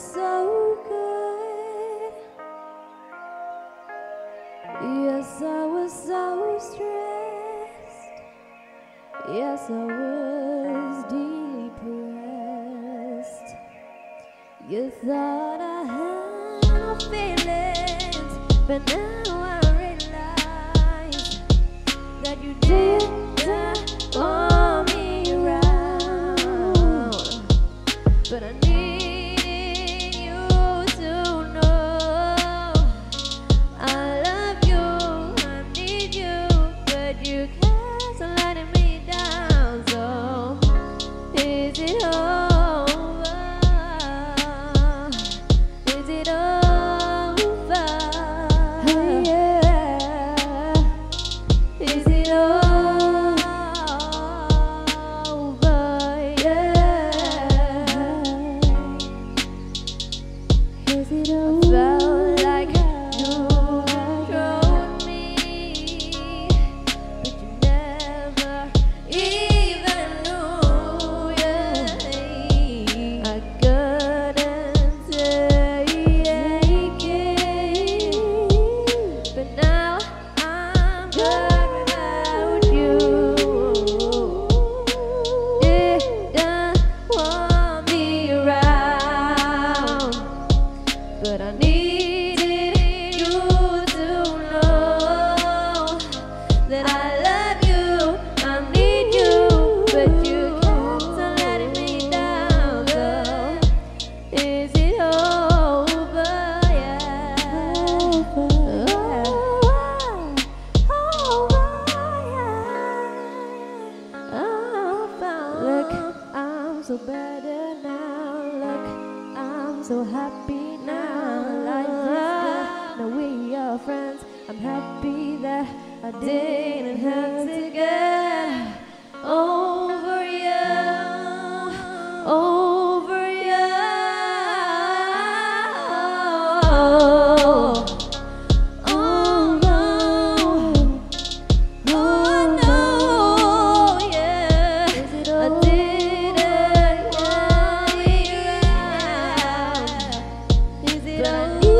so good. Yes, I was so stressed. Yes, I was depressed. You thought I had no feelings, but now. You kept letting me down. So is it over? Is it over? Yeah. Is it over? Yeah. Is it over? That I love you, I need you, but you So happy now. Life is good. Now we are friends. I'm happy that I didn't have to get over